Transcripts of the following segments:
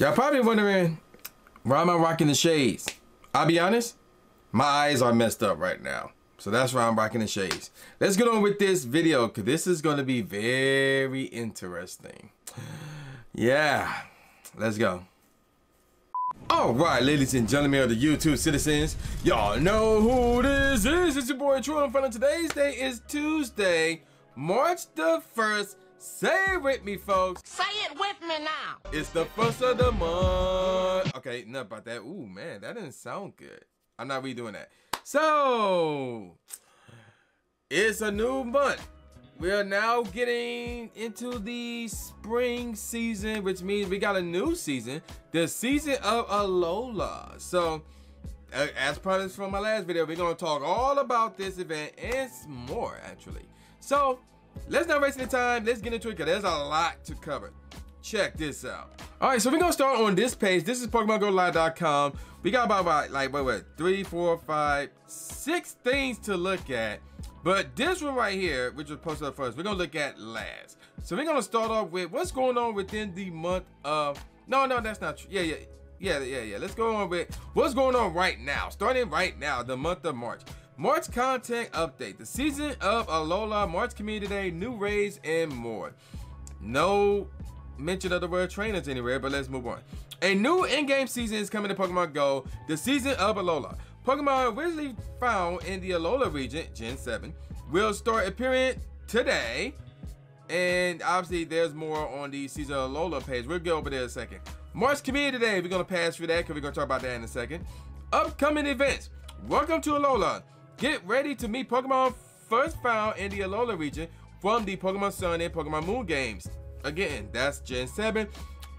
Y'all probably wondering why am I rocking the shades? I'll be honest, my eyes are messed up right now. So that's why I'm rocking the shades. Let's get on with this video because this is going to be very interesting. Yeah, let's go. All right, ladies and gentlemen of the YouTube citizens, y'all know who this is. It's your boy Tru Inferno today's day is Tuesday, March the 1st, Say it with me, folks. Say it with me now. It's the first of the month. Okay, enough about that. Ooh, man, that didn't sound good. I'm not redoing that. So, it's a new month. We are now getting into the spring season, which means we got a new season, the season of Alola. So, as promised from my last video, we're going to talk all about this event and more, actually. So, let's not waste any time. Let's get into it because there's a lot to cover. Check this out. All right, so we're gonna start on this page. This is PokemonGoLive.com. We got about, about like what, what, three, four, five, six things to look at. But this one right here, which was posted up first, we're gonna look at last. So we're gonna start off with what's going on within the month of. No, no, that's not true. Yeah, yeah, yeah, yeah, yeah. Let's go on with what's going on right now. Starting right now, the month of March. March content update, the season of Alola, March Community Day, new raids, and more. No mention of the word trainers anywhere, but let's move on. A new in-game season is coming to Pokemon Go, the season of Alola. Pokemon originally found in the Alola region, Gen 7, will start appearing today. And obviously there's more on the season of Alola page. We'll go over there in a second. March Community Day, we're gonna pass through that because we're gonna talk about that in a second. Upcoming events. Welcome to Alola. Get ready to meet Pokemon first found in the Alola region from the Pokemon Sun and Pokemon Moon games. Again, that's Gen 7.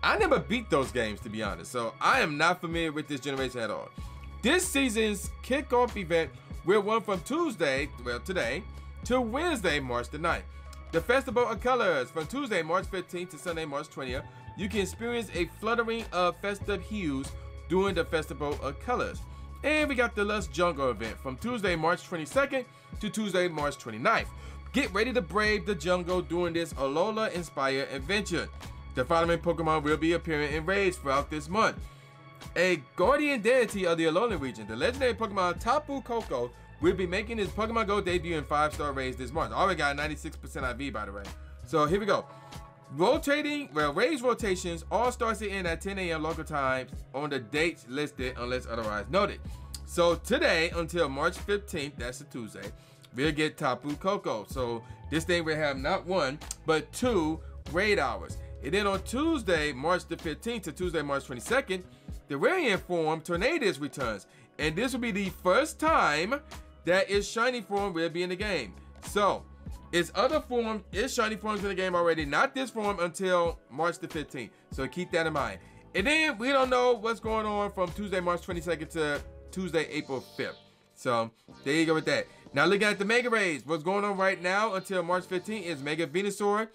I never beat those games to be honest, so I am not familiar with this generation at all. This season's kickoff event will run from Tuesday, well today, to Wednesday, March the 9th. The Festival of Colors from Tuesday, March 15th to Sunday, March 20th. You can experience a fluttering of festive hues during the Festival of Colors. And we got the Lush Jungle event from Tuesday, March 22nd to Tuesday, March 29th. Get ready to brave the jungle during this Alola-inspired adventure. The following Pokemon will be appearing in raids throughout this month. A guardian deity of the Alola region, the legendary Pokemon Tapu Koko, will be making his Pokemon Go debut in 5-star raids this month. Already got 96% IV, by the way. So here we go. Rotating, well, raise rotations all starts to end at 10 a.m. local times on the dates listed unless otherwise noted. So today until March 15th, that's a Tuesday, we'll get Tapu Koko. So this thing will have not one, but two raid hours. And then on Tuesday, March the 15th to Tuesday, March 22nd, the therian form Tornadus returns. And this will be the first time that its shiny form will be in the game. So its other form is shiny forms in the game already, not this form until March the 15th. So keep that in mind. And then we don't know what's going on from Tuesday, March 22nd to Tuesday, April 5th. So there you go with that. Now looking at the Mega Raids, what's going on right now until March 15th is Mega Venusaur.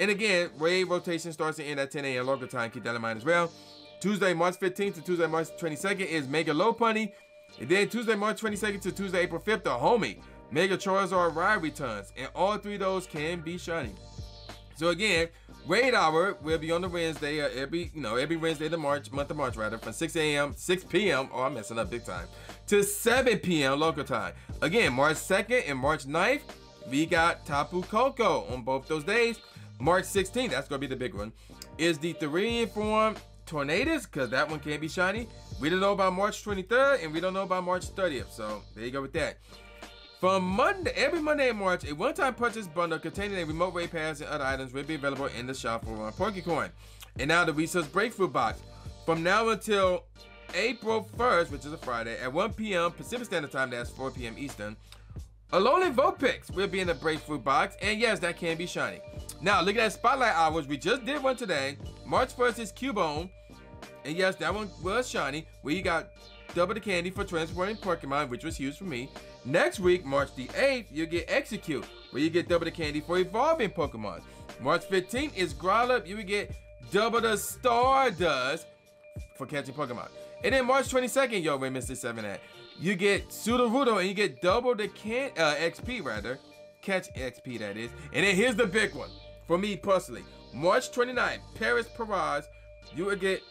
And again, raid rotation starts to end at 10 a.m. local time. Keep that in mind as well. Tuesday, March 15th to Tuesday, March 22nd is Mega Low Lopunny. And then Tuesday, March 22nd to Tuesday, April 5th, the homie. Mega Charizard Y returns, and all three of those can be shiny. So again, raid hour will be on the Wednesday, uh, every you know every Wednesday of the March month of March rather, from 6 a.m. 6 p.m. Oh, I'm messing up big time to 7 p.m. local time. Again, March 2nd and March 9th, we got Tapu Koko on both those days. March 16th, that's gonna be the big one, is the therian form Tornadus, because that one can't be shiny. We don't know about March 23rd, and we don't know about March 30th. So there you go with that. From Monday, every Monday in March, a one-time purchase bundle containing a remote raid pass and other items will be available in the shop for one Pokecoin. And now the Resource Breakthrough Box. From now until April 1st, which is a Friday, at 1 p.m. Pacific Standard Time, that's 4 p.m. Eastern, Alolan Vulpix will be in the Breakthrough Box, and yes, that can be shiny. Now, look at that Spotlight Hours. We just did one today. March 1st is Cubone, and yes, that one was shiny, We you double the candy for transporting Pokemon, which was huge for me. Next week, March the 8th, you'll get Exeggcute, where you get double the candy for evolving Pokemon. March 15th is Growlithe, you will get double the Stardust for catching Pokemon. And then March 22nd, yo, where Mr. 7 at? You get Sudowoodo and you get double the can uh, XP rather. Catch XP that is. And then here's the big one for me personally. March 29th, Paras Parade, you will get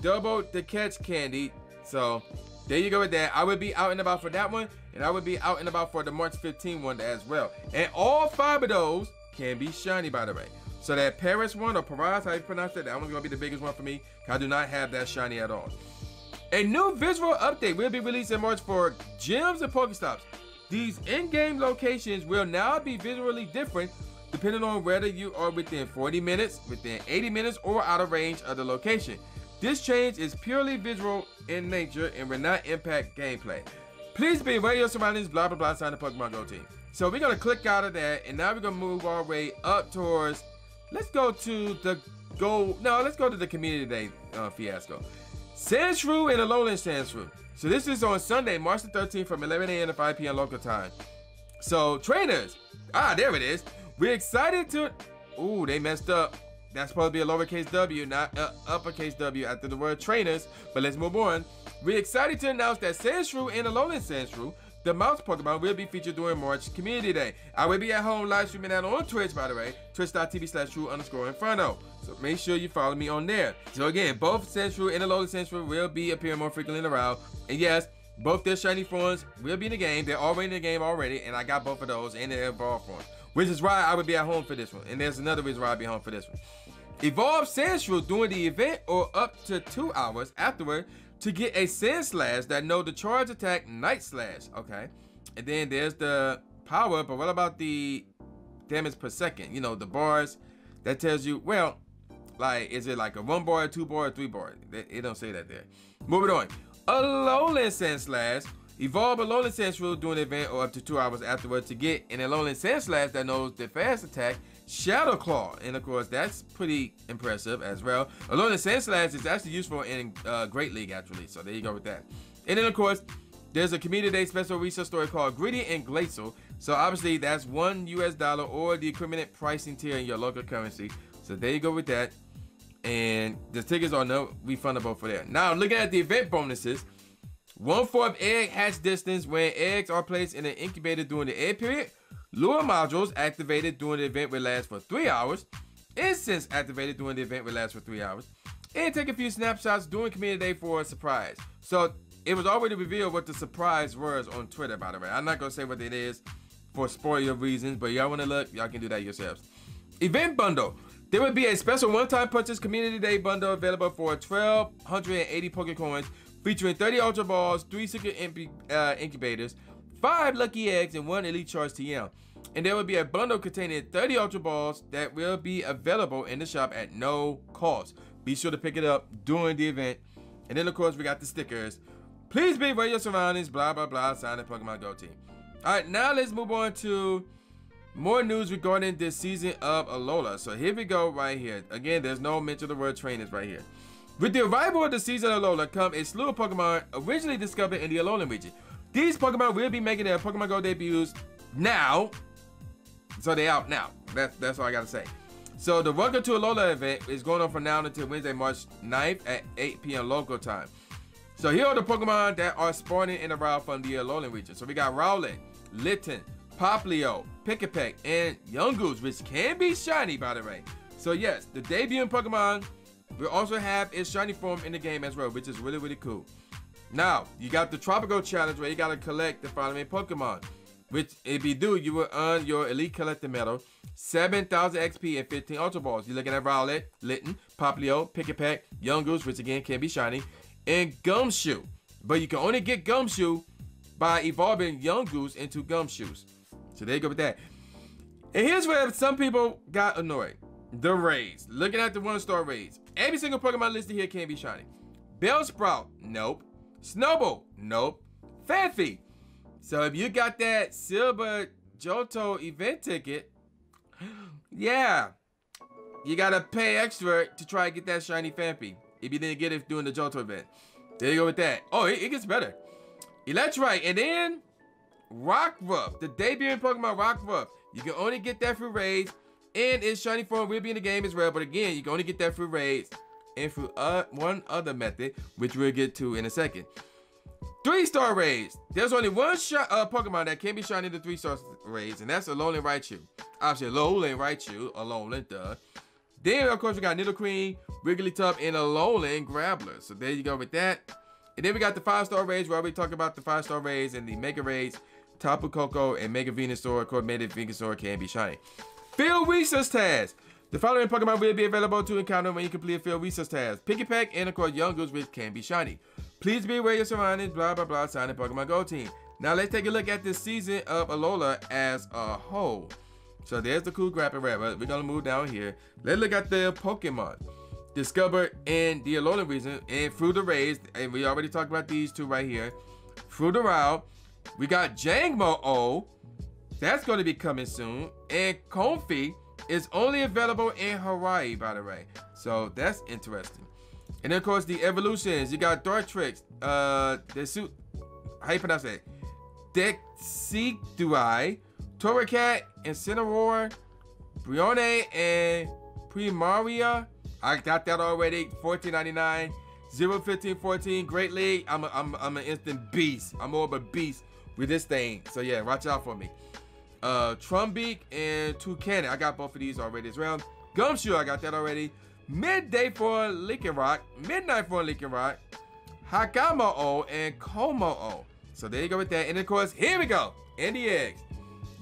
double the catch candy. So there you go with that. I would be out and about for that one, and I would be out and about for the March 15 one as well. And all five of those can be shiny, by the way. So that Paris one or Paras, how you pronounce it, that one's gonna be the biggest one for me. I do not have that shiny at all. A new visual update will be released in March for gyms and Pokestops. These in-game locations will now be visually different depending on whether you are within 40 minutes, within 80 minutes, or out of range of the location. This change is purely visual in nature and will not impact gameplay. Please be aware of your surroundings, blah blah blah, sign the Pokemon Go team. So we're gonna click out of that and now we're gonna move our way up towards, let's go to the go, no, let's go to the Community Day uh, fiasco. Sandshrew and the Alolan Sandshrew. So this is on Sunday, March the 13th from 11 a.m. to 5 p.m. local time. So trainers, ah, there it is. We're excited to, ooh, they messed up. That's supposed to be a lowercase w, not a uppercase w after the word trainers. But let's move on. We're excited to announce that Sandshrew and Alolan Sandshrew, the mouse Pokemon, will be featured during March Community Day. I will be at home live streaming that on Twitch, by the way, twitch.tv slash true underscore inferno. So make sure you follow me on there. So again, both Sandshrew and Alolan Sandshrew will be appearing more frequently in the route. And yes, both their shiny forms will be in the game. They're already in the game already, and I got both of those and their evolved forms. Which is why I would be at home for this one. And there's another reason why I'd be home for this one. Evolve Sandshrew during the event or up to two hours afterward to get a Sandslash that know the charge attack Night Slash. Okay. And then there's the power, but what about the damage per second? You know, the bars that tells you, well, like, is it like a one bar, two bar, three bar? It don't say that there. Moving on. Alolan Sandslash. Evolve Alolan Sandshrew during the event or up to two hours afterward to get an Alolan Sandslash that knows the fast attack Shadow Claw. And of course, that's pretty impressive as well. Although the Sand Sandslash is actually useful in uh, Great League, actually. So there you go with that. And then, of course, there's a Community Day special research story called Gritty and Glacial. So obviously, that's one US dollar or the equivalent pricing tier in your local currency. So there you go with that. And the tickets are no refundable for that. Now, looking at the event bonuses, one fourth egg hatch distance when eggs are placed in an incubator during the egg period. Lure modules activated during the event will last for three hours. Incense activated during the event will last for three hours. And take a few snapshots during Community Day for a surprise. So it was already revealed what the surprise was on Twitter, by the way. I'm not gonna say what it is for spoiler reasons, but y'all wanna look, y'all can do that yourselves. Event bundle. There will be a special one-time purchase Community Day bundle available for 1,280 Pokecoins featuring 30 Ultra Balls, 3 Secret uh, Incubators, 5 Lucky Eggs, and 1 Elite Charge TM. And there will be a bundle containing 30 Ultra Balls that will be available in the shop at no cost. Be sure to pick it up during the event. And then, of course, we got the stickers. Please be aware your surroundings, blah, blah, blah, sign the Pokemon Go team. All right, now let's move on to more news regarding this season of Alola. So here we go right here. Again, there's no mention of the word trainers right here. With the arrival of the season of Alola come a slew of Pokemon originally discovered in the Alolan region. These Pokemon will be making their Pokemon Go debuts now. So they out now. That's that's all I gotta say. So the Welcome to Alola event is going on from now until Wednesday, March 9th at 8 p.m. local time. So here are the Pokemon that are spawning in wild from the Alolan region. So we got Rowlet, Litten, Popplio, Pikipek, and Yungoos, which can be shiny by the way. So yes, the debuting Pokemon we also have its shiny form in the game as well, which is really, really cool. Now, you got the Tropical Challenge where you got to collect the following Pokemon. Which, if you do, you will earn your Elite Collector Medal, 7,000 XP, and 15 Ultra Balls. You're looking at Rowlet, Litten, Popplio, Yungoos which again can be shiny, and Gumshoe. But you can only get Gumshoe by evolving Yungoos into Gumshoos. So there you go with that. And here's where some people got annoyed. The raids. Looking at the one-star raids. Every single Pokemon listed here can be shiny. Bellsprout, nope. Snubbull, nope. Phanpy. So if you got that Silver Johto event ticket, yeah, you gotta pay extra to try to get that shiny Phanpy. If you didn't get it during the Johto event. There you go with that. Oh, it, it gets better. Electrike, and then Rockruff, the debuting Pokemon Rockruff. You can only get that through raids and its shiny form will be in the game as well. But again, you can only get that through raids and through uh, one other method, which we'll get to in a second. Three star raids. There's only one shot uh, Pokemon that can be shiny in the three star raids, and that's Alolan Raichu. Obviously, Alolan Raichu, Alolan, duh. Then, of course, we got Nidoqueen, Wigglytuff, and Alolan Graveler. So there you go with that. And then we got the five-star raids. Where we already talked about the five-star raids and the Mega raids. Tapu Koko and Mega Venusaur, coordinated Venusaur can be shiny. Field Research Task. The following Pokemon will be available to encounter when you complete a field research task. Pikipek and of course Yungoos which can be shiny. Please be aware of your surroundings, blah blah blah, sign the Pokemon Go team. Now let's take a look at this season of Alola as a whole. So there's the cool Grappa Rabbit. We're gonna move down here. Let's look at the Pokemon discovered in the Alola region and through the raids. And we already talked about these two right here. Through the route, we got Jangmo-O. That's to be coming soon. And Comfey is only available in Hawaii, by the way. So that's interesting. And then, of course, the evolutions. You got Dartrix, uh, the suit. How you pronounce that? Dexicdueye, Torracat, Incineroar, Brionne, and Primarina. I got that already. 14.99. 015 14 great league i'm a, I'm, I'm an instant beast i'm more of a beast with this thing so yeah watch out for me uh trumbeak and toucan i got both of these already as well gumshoe i got that already midday for Lycanroc, midnight for Lycanroc, Hakamo-O, and Kommo-o. So there you go with that. And of course, here we go. Andy eggs.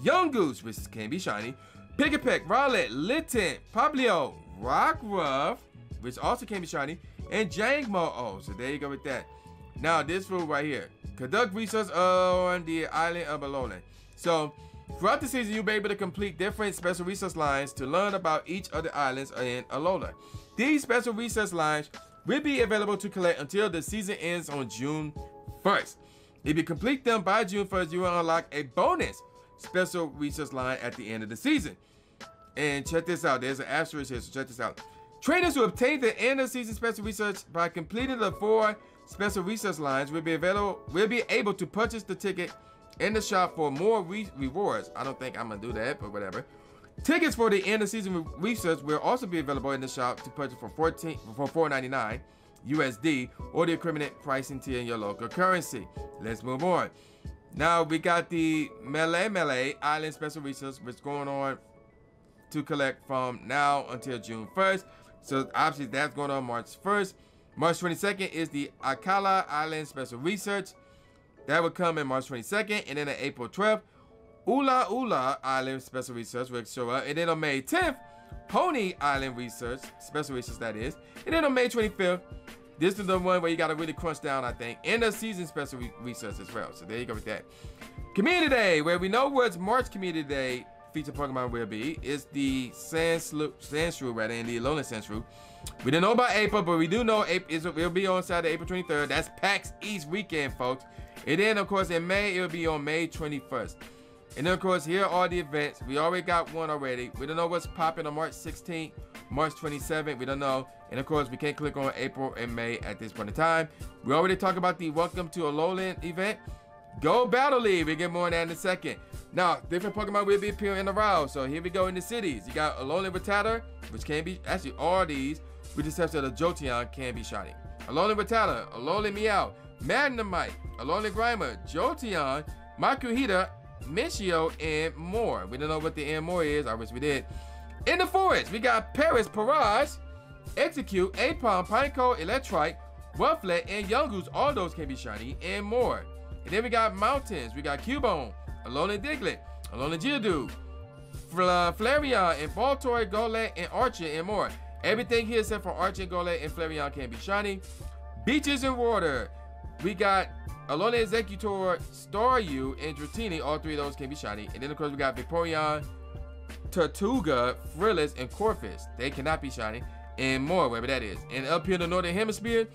Yungoos, which can be shiny. Pikipek, Rowlet, Litten, Popplio, Rockruff, which also can be shiny, and Jangmo-O. So there you go with that. Now, this food right here. Conduct research on the island of Alolan. So, throughout the season, you'll be able to complete different special research lines to learn about each of the islands in Alola. These special research lines will be available to collect until the season ends on June 1st. If you complete them by June 1st, you will unlock a bonus special research line at the end of the season. And check this out. There's an asterisk here, so check this out. Trainers who obtain the end of season special research by completing the four special research lines will be available will be able to purchase the ticket in the shop for more re rewards. I don't think I'm gonna do that, but whatever. Tickets for the end of season research will also be available in the shop to purchase for 14 for 4.99 USD or the equivalent pricing tier in your local currency. Let's move on. Now we got the Melemele Island Special Research, which is going on to collect from now until June 1st. So obviously that's going on March 1st. March 22nd is the Akala Island Special Research. That would come in March 22nd. And then on April 12th, Ula Ula Island Special Research will show up. And then on May 10th, Poni Island Research, Special Research that is. And then on May 25th, this is the one where you got to really crunch down, I think. End of season special re research as well. So there you go with that. Community Day, where we know what's March Community Day featured Pokemon will be is the Sandshrew, rather, in the Alolan Sandshrew. We didn't know about April, but we do know April is, will be on Saturday, April 23rd. That's PAX East weekend, folks. And then, of course, in May, it'll be on May 21st. And then, of course, here are the events. We already got one already. We don't know what's popping on March 16th, March 27th. We don't know. And, of course, we can't click on April and May at this point in time. We already talked about the Welcome to Alolan event. Go Battle League. We get more on that in a second. Now, different Pokemon will be appearing in the route. So here we go in the cities. You got a Alolan Rattata, which can be, actually all these, with the exception of the Jolteon, can be shiny. Alolan Rattata, Alolan Meow, Magnemite, Alolan Grimer, Jolteon, Makuhita, Michio, and more. We don't know what the and more is. I wish we did. In the forest, we got Paras, Parage, Exeggcute, Aipom, Pineco, Electrike, Rufflet, and Yungoos. All those can be shiny and more. And then we got mountains. We got Cubone, Alolan Diglett, Alolan Geodude, Fla Flareon, and Baltoy, Golett, and Archer, and more. Everything here except for Archer, Golett, and Flareon can be shiny. Beaches and water. We got Alolan Exeggutor, Staryu, and Dratini. All three of those can be shiny. And then, of course, we got Vaporeon, Tirtouga, Frillish, and Corphus. They cannot be shiny. And more, whatever that is. And up here in the Northern Hemisphere,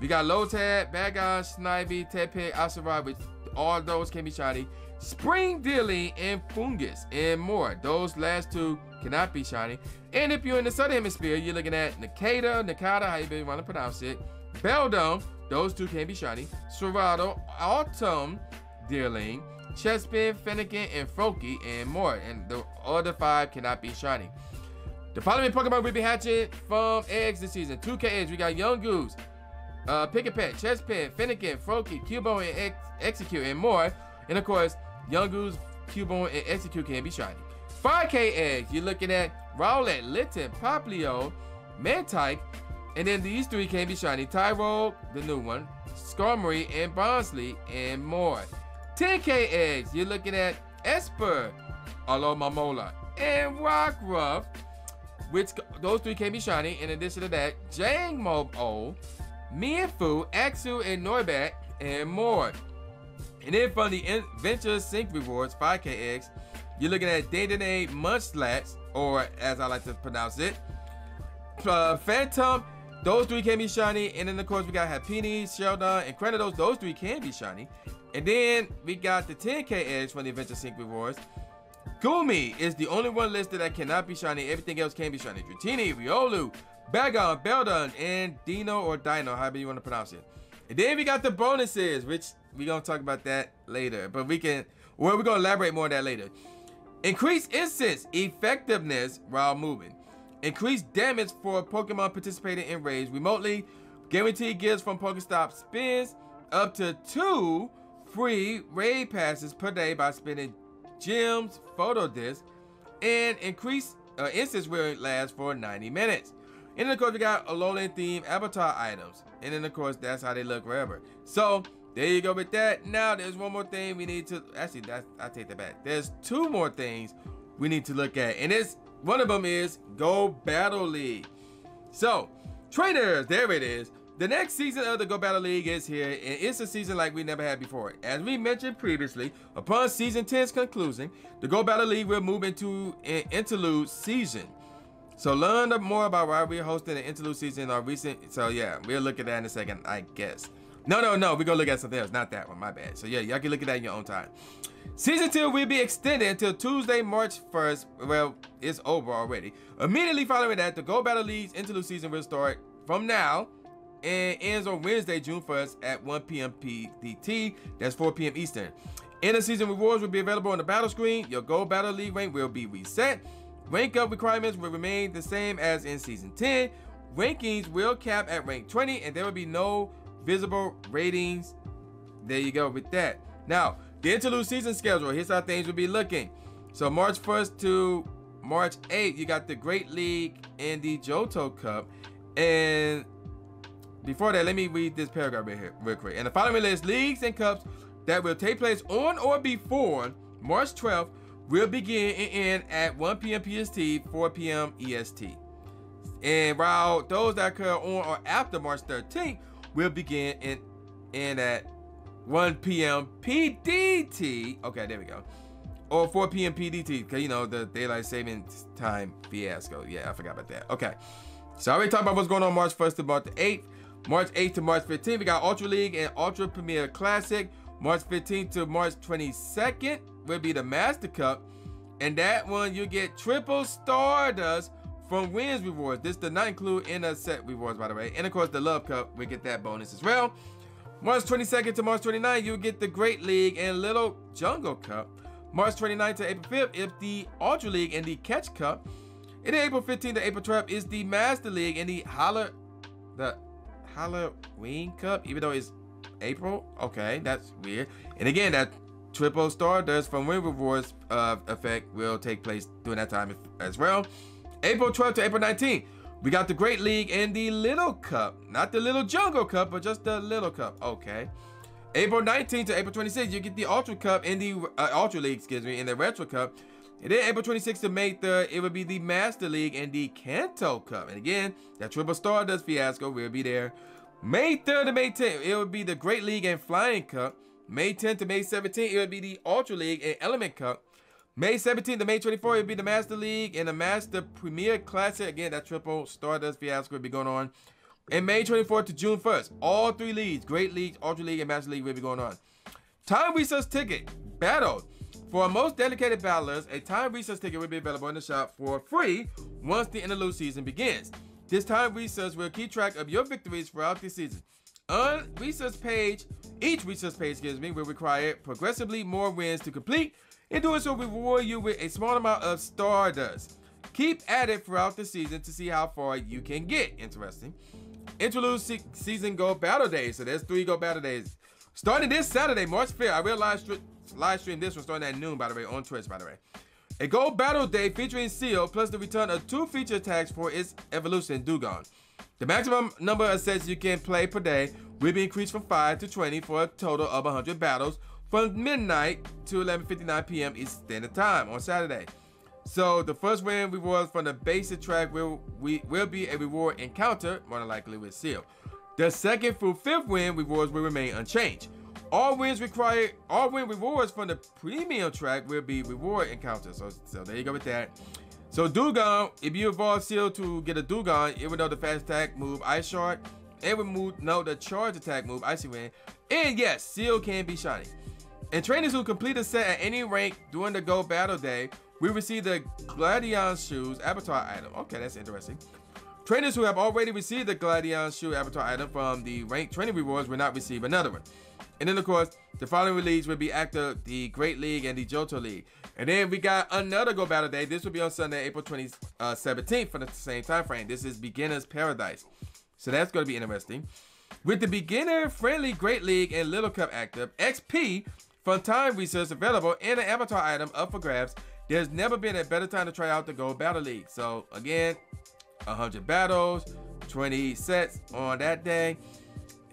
we got Lotad, Bagon, Snivy, Tepig, Ocelot, which all those can be shiny. Spring Dilly and Fungus and more. Those last two cannot be shiny. And if you're in the Southern Hemisphere, you're looking at Nikata, Nikata, how you want to pronounce it. Beldum, those two can be shiny. Serrato, Autumn, Deerling, Chespin, Fennekin, and Froakie, and more. And the other five cannot be shiny. The following Pokemon will be hatching from eggs this season. 2K eggs. We got Yungoos, uh, Pikipek, Chespin, Fennekin, Froakie, Cubone, and Ex Exeggcute, and more. And of course, Yungoos, Cubone, and Exeggcute can be shiny. 5K eggs, you're looking at Rowlet, Litten, Popplio, Mantyke, and then these three can be shiny. Tyrogue, the new one, Skarmory, and Bonsly, and more. 10K eggs, you're looking at Esper, Alomomola, and Rockruff, which those three can be shiny. In addition to that, Jangmo-O, Mienfoo, Axew, and Noibat, and more. And then from the Venture Sync Rewards, 5K eggs, you're looking at Day-to-Day Munchlax, or as I like to pronounce it, uh, Phantom, those three can be shiny. And then, of course, we got Happiny, Shieldon, and Cranidos. Those three can be shiny. And then we got the 10K Edge from the Adventure Sync Rewards. Gumi is the only one listed that cannot be shiny. Everything else can be shiny. Dratini, Riolu, Bagon, Beldum, and Dino or Dino, however you want to pronounce it. And then we got the bonuses, which we're going to talk about that later. But we can, well, we're going to elaborate more on that later. Increase incense effectiveness while moving. Increase damage for Pokemon participating in raids remotely. Guaranteed gifts from Pokestop spins. Up to two free raid passes per day by spending gems, photo discs, and increase uh, incense will lasts for 90 minutes. And then of course we got Alolan theme avatar items. And then of course that's how they look forever. So there you go with that. Now there's one more thing we need to actually that's I take that back. There's two more things we need to look at. And it's one of them is Go Battle League. So, trainers, there it is. The next season of the Go Battle League is here, and it's a season like we never had before. As we mentioned previously, upon season 10's conclusion, the Go Battle League will move into an interlude season. So learn more about why we're hosting an interlude season our recent. So yeah, we'll look at that in a second, I guess. No, no, no, we're gonna look at something else, not that one, my bad. So yeah, y'all can look at that in your own time. Season 2 will be extended until Tuesday, March 1st. Well, it's over already. Immediately following that, the Go Battle League's interlude season will start from now and ends on Wednesday, June 1st at 1 p.m. PDT. That's 4 p.m. Eastern. Inter-season rewards will be available on the battle screen. Your Go Battle League rank will be reset. Rank up requirements will remain the same as in Season 10. Rankings will cap at rank 20 and there will be no visible ratings. There you go with that. Now, the interlude season schedule. Here's how things will be looking. So March 1st to March 8th, you got the Great League and the Johto Cup. And before that, let me read this paragraph right here real quick. And the following list leagues and cups that will take place on or before March 12th will begin and end at 1 p.m. PST, 4 p.m. EST. And while those that occur on or after March 13th will begin in, end at 1 p.m. PDT. Okay, there we go. Or 4 p.m. PDT, because you know the daylight savings time fiasco. Yeah, I forgot about that. Okay. So I already talked about what's going on March 1st to March 8th. March 8th to March 15th, we got Ultra League and Ultra Premier Classic. March 15th to March 22nd will be the Master Cup. And that one you get triple Stardust from Wins Rewards. This does not include in a set rewards, by the way. And of course, the Love Cup, we get that bonus as well. March 22nd to March 29th, you'll get the Great League and Little Jungle Cup. March 29th to April 5th if the Ultra League and the Catch Cup. And then April 15th to April 12th is the Master League and the Holler, the Halloween Cup, even though it's April. Okay, that's weird. And again, that triple star does from Win Rewards uh, effect will take place during that time as well. April 12th to April 19th, we got the Great League and the Little Cup. Not the Little Jungle Cup, but just the Little Cup. Okay. April 19th to April 26th, you get the Ultra Cup and the uh, Ultra League, excuse me, and the Retro Cup. And then April 26th to May 3rd, it will be the Master League and the Kanto Cup. And again, that Triple Stardust fiasco will be there. May 3rd to May 10th, it will be the Great League and Flying Cup. May 10th to May 17th, it will be the Ultra League and Element Cup. May 17th to May 24th, it'll be the Master League and the Master Premier Classic. Again, that triple Stardust fiasco will be going on. And May 24th to June 1st, all three leagues, Great League, Ultra League, and Master League will be going on. Time Research Ticket, Battle. For most dedicated battlers, a Time Research Ticket will be available in the shop for free once the interlude season begins. This Time Research will keep track of your victories throughout the season. On research page, each research page, excuse me, will require progressively more wins to complete in doing so, we reward you with a small amount of Stardust. Keep at it throughout the season to see how far you can get. Interesting. Interlude se season go battle days. So there's three go battle days. Starting this Saturday, March 5th. I will live, live stream this one starting at noon, by the way, on Twitch, by the way. A gold battle day featuring Seel, plus the return of two feature attacks for its evolution, Dewgong. The maximum number of sets you can play per day will be increased from 5 to 20 for a total of 100 battles from midnight to 11.59 p.m. Eastern Standard Time on Saturday. So the first win reward from the basic track will we will be a reward encounter, more than likely with Seel. The second through fifth win rewards will remain unchanged. All wins require all win rewards from the premium track will be reward encounters. So, so there you go with that. So Dewgong, if you evolve Seel to get a Dewgong, it will know the fast attack move Ice Shard, it will move know the charge attack move Icy Wind. And yes, Seel can be shiny. And trainers who complete a set at any rank during the Go Battle Day we receive the Gladion Shoes Avatar item. Okay, that's interesting. Trainers who have already received the Gladion Shoe Avatar item from the rank training rewards will not receive another one. And then, of course, the following leagues will be active the Great League and the Johto League. And then we got another Go Battle Day. This will be on Sunday, April 20, uh, 17th for the same time frame. This is Beginner's Paradise. So that's going to be interesting. With the Beginner Friendly Great League and Little Cup active, XP from Time Research available and an avatar item up for grabs, there's never been a better time to try out the Go Battle League. So again, 100 battles, 20 sets on that day.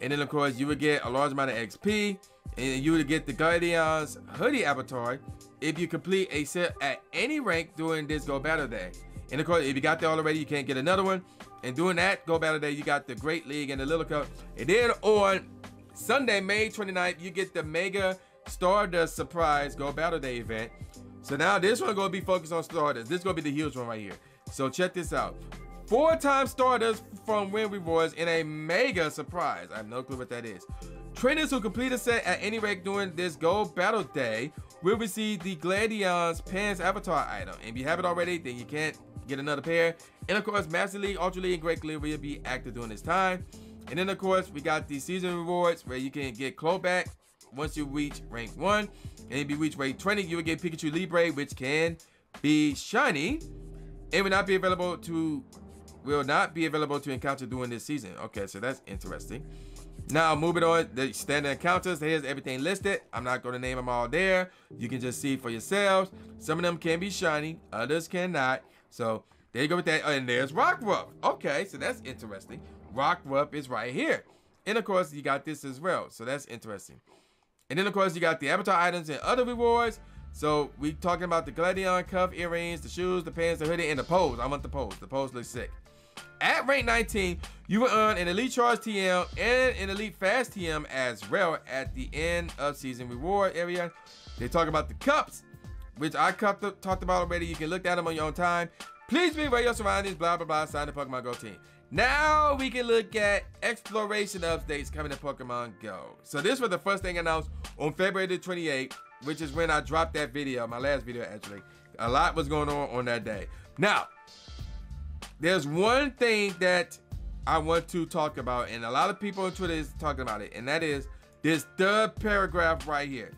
And then, of course, you would get a large amount of XP. And you would get the Gladion's hoodie avatar if you complete a set at any rank during this Go Battle Day. And of course, if you got that already, you can't get another one. And during that Go Battle Day, you got the Great League and the Little Cup. And then on Sunday, May 29th, you get the Mega Stardust Surprise Go Battle Day event. So now this one gonna be focused on Stardust. This is gonna be the huge one right here. So check this out. Four-time Stardust from Win Rewards in a mega surprise. I have no clue what that is. Trainers who complete a set at any rank during this Gold Battle Day will receive the Gladion's Pants Avatar item. And if you have it already, then you can't get another pair. And of course, Master League, Ultra League, and Great League will be active during this time. And then of course, we got the season rewards where you can get Claw back once you reach rank 1. And if you reach rank 20, you will get Pikachu Libre, which can be shiny. It will not be available to will not be available to encounter during this season. Okay, so that's interesting. Now, moving on, the standard encounters, here's everything listed. I'm not going to name them all there. You can just see for yourselves. Some of them can be shiny, others cannot. So, there you go with that. And there's Rockruff. Okay, so that's interesting. Rockruff is right here. And of course, you got this as well. So that's interesting. And then, of course, you got the avatar items and other rewards. So we talking about the Gladion cuff, earrings, the shoes, the pants, the hoodie, and the pose. I want the pose. The pose looks sick. At rank 19, you will earn an Elite Charge TM and an Elite Fast TM as well at the end of season reward area. They talk about the cups, which I talked about already. You can look at them on your own time. Please be aware your surroundings, blah, blah, blah, sign the Pokemon Go team. Now we can look at exploration updates coming to Pokemon Go. So this was the first thing announced on February the 28th, which is when I dropped that video, my last video actually. A lot was going on on that day. Now, there's one thing that I want to talk about, and a lot of people on Twitter is talking about it, and that is this third paragraph right here.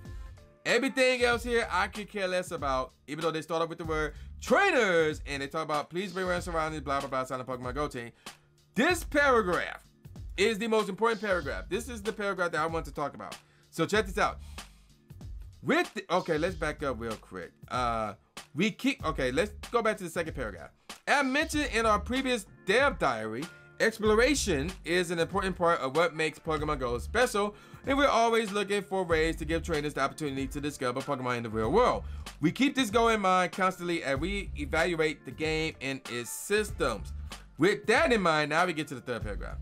Everything else here I could care less about, even though they start off with the word trainers and they talk about please be around surroundings, blah blah blah, sign a Pokemon Go team. This paragraph is the most important paragraph. This is the paragraph that I want to talk about. So check this out. With the, okay, let's back up real quick. Uh, we keep okay. Let's go back to the second paragraph. As mentioned in our previous dev diary, exploration is an important part of what makes Pokemon Go special, and we're always looking for ways to give trainers the opportunity to discover Pokemon in the real world. We keep this goal in mind constantly as we evaluate the game and its systems. With that in mind, now we get to the third paragraph.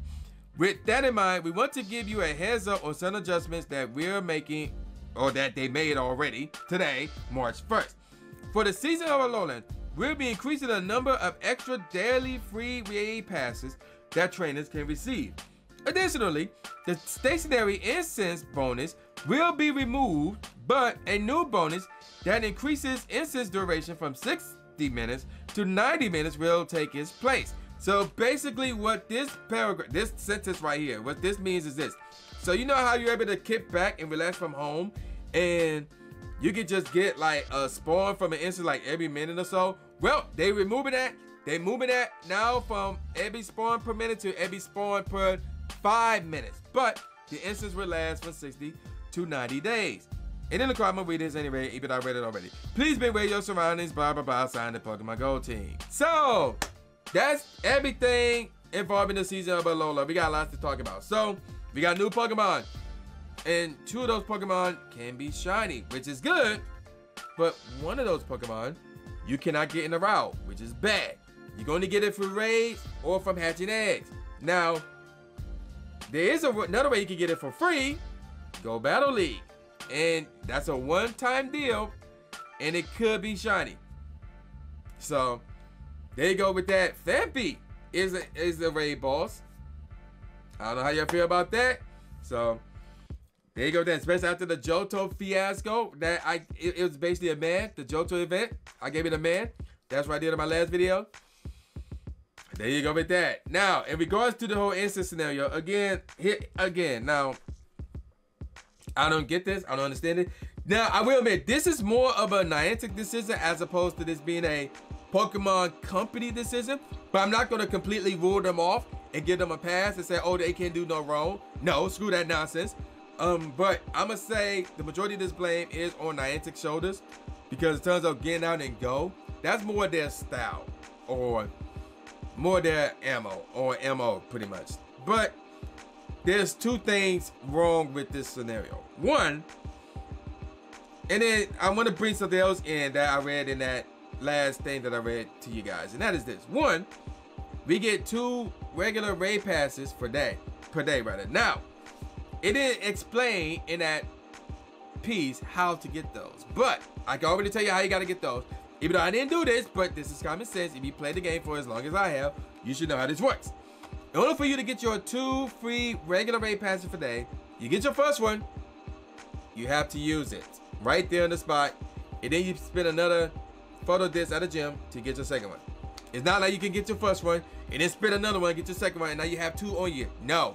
With that in mind, we want to give you a heads up on some adjustments that we're making or that they made already today, March 1st. For the season of Alolan, we'll be increasing the number of extra daily free raid passes that trainers can receive. Additionally, the stationary incense bonus will be removed, but a new bonus that increases incense duration from 60 minutes to 90 minutes will take its place. So basically what this paragraph, this sentence right here, what this means is this. So you know how you're able to kick back and relax from home and you can just get like a spawn from an incense like every minute or so? Well, they removing that. They moving that now from every spawn per minute to every spawn per five minutes. But the incense will last from 60 to 90 days. And in the crowd, I'm gonna read this anyway, even I read it already. Please be aware your surroundings, blah blah blah, sign the Pokemon Go team. So that's everything involving the season of Alola. We got lots to talk about. So we got new Pokemon. And two of those Pokemon can be shiny, which is good. But one of those Pokemon you cannot get in the route, which is bad. You're going to get it from raids or from hatching eggs. Now, there is another way you can get it for free. Go Battle League. And that's a one-time deal. And it could be shiny. So, there you go with that. Phanpy is a, is the raid boss. I don't know how y'all feel about that. So, there you go then, especially after the Johto fiasco. That I it, it, was basically a man, the Johto event. I gave it a man. That's what I did in my last video. There you go with that. Now, in regards to the whole incense scenario, again, hit again. Now, I don't get this. I don't understand it. Now, I will admit, this is more of a Niantic decision as opposed to this being a Pokemon company decision. But I'm not going to completely rule them off and give them a pass and say, oh, they can't do no wrong. No, screw that nonsense. Um, but I'm gonna say the majority of this blame is on Niantic's shoulders because in terms of getting out and go, that's more their style or more their ammo or MO pretty much. But there's two things wrong with this scenario. One, and then I want to bring something else in that I read in that last thing that I read to you guys, and that is this. One, we get two regular raid passes per day, per day rather. Now, it didn't explain in that piece how to get those. But I can already tell you how you got to get those. Even though I didn't do this, but this is common sense. If you play the game for as long as I have, you should know how this works. In order for you to get your two free regular raid passes for day, you get your first one, you have to use it right there on the spot, and then you spend another photo disc at a gym to get your second one. It's not like you can get your first one and then spend another one, get your second one, and now you have two on you. No,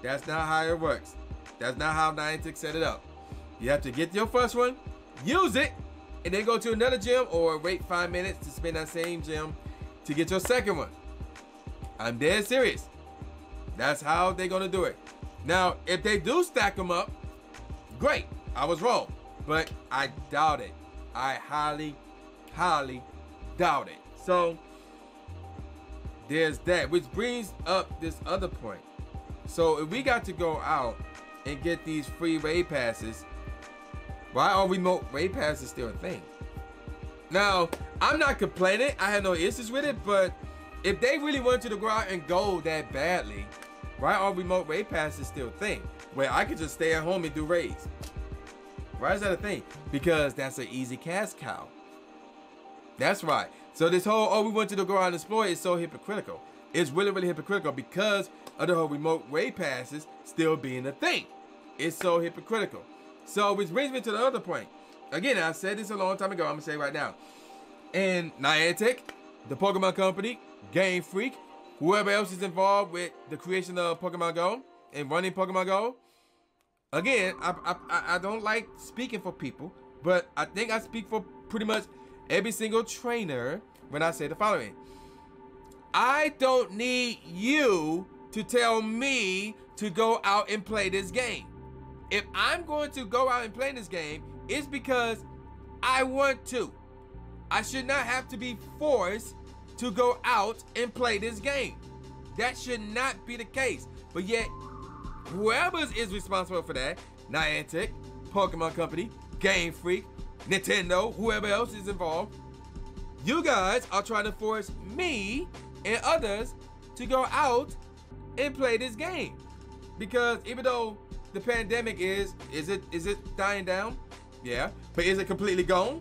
that's not how it works. That's not how Niantic set it up. You have to get your first one, use it, and then go to another gym or wait five minutes to spend that same gym to get your second one. I'm dead serious. That's how they're gonna do it. Now, if they do stack them up, great. I was wrong, but I doubt it. I highly, highly doubt it. So there's that, which brings up this other point. So if we got to go out and get these free raid passes, why are remote raid passes still a thing? Now, I'm not complaining. I have no issues with it, but if they really want you to go out and go that badly, why are remote raid passes still a thing? Where I could just stay at home and do raids. Why is that a thing? Because that's an easy cash cow. That's right. So this whole, oh, we want you to go out and explore is so hypocritical. It's really, really hypocritical because of the whole remote way passes still being a thing. It's so hypocritical. So which brings me to the other point. Again, I said this a long time ago. I'm gonna say right now. And Niantic, the Pokemon Company, Game Freak, whoever else is involved with the creation of Pokemon Go and running Pokemon Go. Again, I, I, I don't like speaking for people, but I think I speak for pretty much every single trainer when I say the following. I don't need you to tell me to go out and play this game. If I'm going to go out and play this game, it's because I want to. I should not have to be forced to go out and play this game. That should not be the case. But yet, whoever is responsible for that, Niantic, Pokemon Company, Game Freak, Nintendo, whoever else is involved, you guys are trying to force me and others to go out and play this game. Because even though the pandemic is, is it is it dying down? Yeah. But is it completely gone?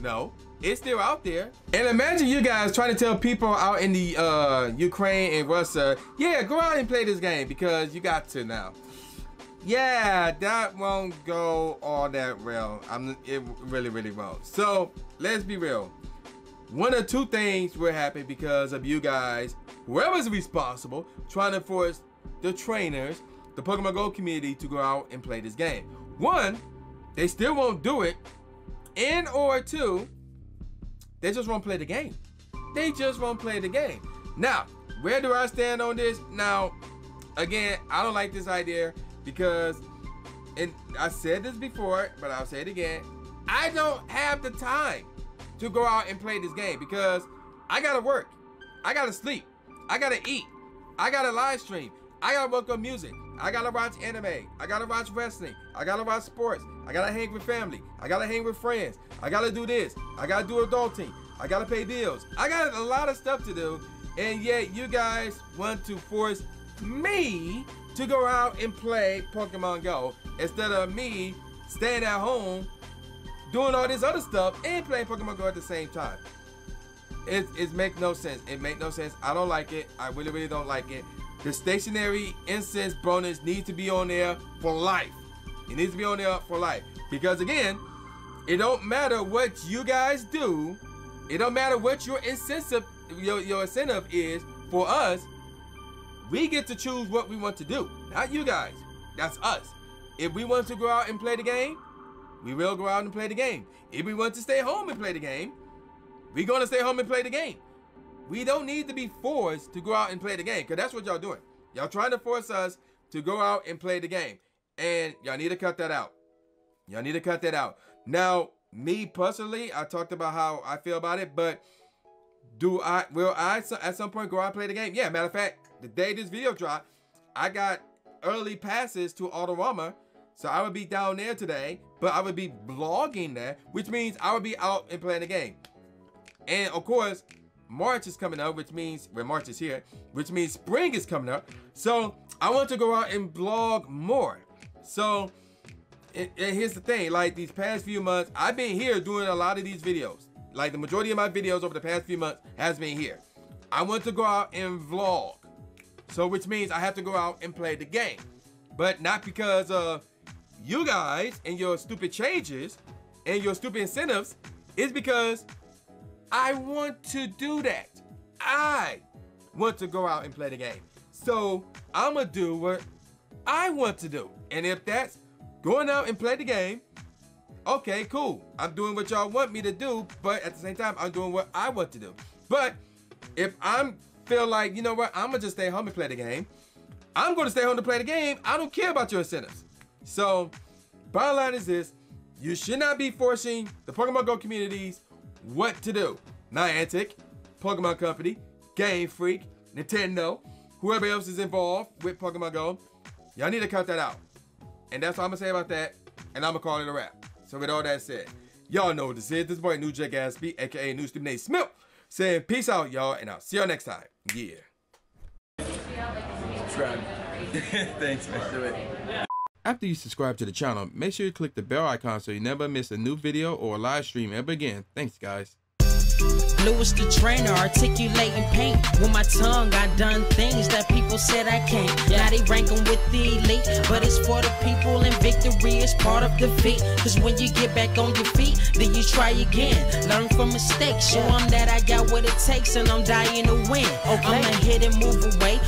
No. It's still out there. And imagine you guys trying to tell people out in the uh, Ukraine and Russia, yeah, go out and play this game because you got to now. Yeah, that won't go all that well. I'm it really, really won't. So let's be real. One or two things will happen because of you guys whoever's responsible trying to force the trainers, the Pokemon Go community to go out and play this game. One, they still won't do it. And or two, they just won't play the game. They just won't play the game. Now, where do I stand on this? Now, again, I don't like this idea because and I said this before, but I'll say it again. I don't have the time to go out and play this game because I gotta work, I gotta sleep, I gotta eat, I gotta live stream, I gotta work on music, I gotta watch anime, I gotta watch wrestling, I gotta watch sports, I gotta hang with family, I gotta hang with friends, I gotta do this, I gotta do adulting, I gotta pay bills, I got a lot of stuff to do, and yet you guys want to force me to go out and play Pokemon Go instead of me staying at home doing all this other stuff and playing Pokemon Go at the same time. It, it makes no sense. It makes no sense. I don't like it. I really, really don't like it. The stationary incense bonus needs to be on there for life. It needs to be on there for life. Because again, it don't matter what you guys do. It don't matter what your incentive, your, your incentive is for us. We get to choose what we want to do. Not you guys. That's us. If we want to go out and play the game, we will go out and play the game. If we want to stay home and play the game, we're going to stay home and play the game. We don't need to be forced to go out and play the game because that's what y'all doing. Y'all trying to force us to go out and play the game. And y'all need to cut that out. Y'all need to cut that out. Now, me personally, I talked about how I feel about it, but do I, will I at some point go out and play the game? Yeah, matter of fact, the day this video dropped, I got early passes to Autorama. So I would be down there today, but I would be blogging there, which means I would be out and playing the game. And of course, March is coming up, which means, when well, March is here, which means spring is coming up. So I want to go out and blog more. So, and, and here's the thing, like these past few months, I've been here doing a lot of these videos. Like the majority of my videos over the past few months has been here. I want to go out and vlog. So which means I have to go out and play the game. But not because of you guys and your stupid changes and your stupid incentives. It's because I want to do that. I want to go out and play the game. So I'm going to do what I want to do. And if that's going out and play the game, okay, cool. I'm doing what y'all want me to do, but at the same time, I'm doing what I want to do. But if I'm feel like, you know what, I'm gonna just stay home and play the game, I'm gonna stay home to play the game. I don't care about your incentives. So, bottom line is this, you should not be forcing the Pokemon Go communities what to do. Niantic, Pokemon Company, Game Freak, Nintendo, whoever else is involved with Pokemon Go, y'all need to cut that out. And that's all I'm gonna say about that, and I'm gonna call it a wrap. So with all that said, y'all know what this is. This boy New J Gatsby, aka New Stupid Nate Smith, saying peace out, y'all, and I'll see y'all next time. Yeah. Subscribe. Thanks, man. After you subscribe to the channel, make sure you click the bell icon so you never miss a new video or a live stream ever again. Thanks, guys. Lewis the trainer, articulating paint. With my tongue, I done things that people said I can't. Now they ranking with the elite, but it's for the people, and victory is part of defeat. Cause when you get back on your feet, then you try again. Learn from mistakes, show them that I got what it takes, and I'm dying to win. Okay. I'ma hit and move away.